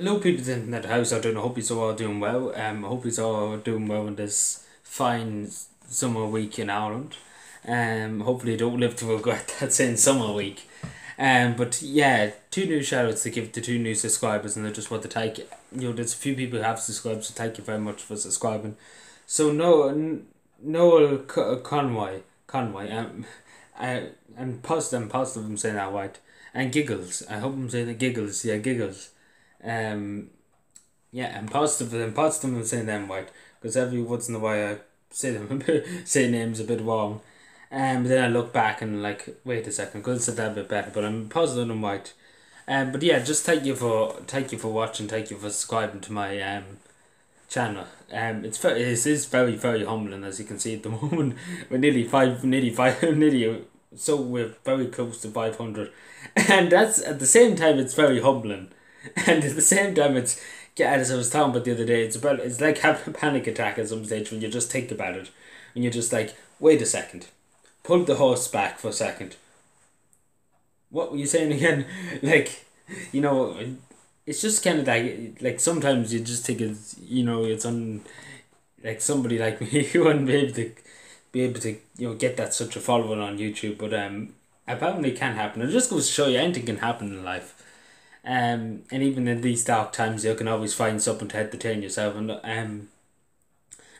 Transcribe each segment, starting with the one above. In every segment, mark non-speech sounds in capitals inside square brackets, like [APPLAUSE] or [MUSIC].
Hello, people in that house. I don't know. Hope you're all doing well. Um, I hope you're all doing well in this fine summer week in Ireland. Um, hopefully, you don't live to regret [LAUGHS] that saying summer week. Um, but yeah, two new shout outs to give to two new subscribers, and I just want to thank you know there's a few people who have subscribed, so thank you very much for subscribing. So no, Noel Conroy, Conroy, um, I [LAUGHS] and positive, I'm positive I'm saying that right, and giggles. I hope I'm saying the giggles. Yeah, giggles. Um, yeah, I'm positive. I'm positive I'm saying them right because every once in a while I say them [LAUGHS] say names a bit wrong. Um, then I look back and like, wait a second, could have said that a bit better, but I'm positive I'm right. Um, but yeah, just thank you for thank you for watching, thank you for subscribing to my um channel. Um, it's very it is very very humbling as you can see at the [LAUGHS] moment. We're nearly five, nearly five, [LAUGHS] nearly so we're very close to five hundred, and that's at the same time it's very humbling, [LAUGHS] and at the same time it's yeah, as I was talking about the other day, it's about it's like [LAUGHS] having a panic attack at some stage when you just think about it, and you're just like, wait a second, pull the horse back for a second. What were you saying [LAUGHS] again? like, you know, it's just kind of like like sometimes you just think it's you know it's on, like somebody like me who wouldn't be able to, be able to you know get that such a following on YouTube, but um apparently it can happen. It just goes to show you anything can happen in life. Um, and even in these dark times, you can always find something to entertain yourself and um,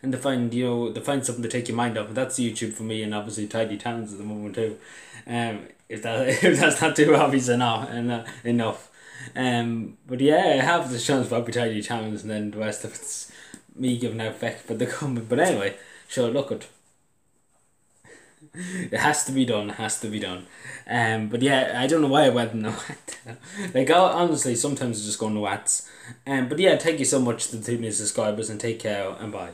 and to find you know to find something to take your mind off. And that's YouTube for me, and obviously Tidy Towns at the moment too. Um, if that [LAUGHS] if that's not too obvious enough, enough, enough. Um, but yeah, I have the chance for Bobby Tidy Towns, and then the rest of it's me giving out feck for the [LAUGHS] comment. But anyway, sure, look at [LAUGHS] it has to be done. It has to be done. Um, but yeah, I don't know why I went no [LAUGHS] Like honestly, sometimes I just go no wats. Um, but yeah, thank you so much to the two new subscribers and take care and bye.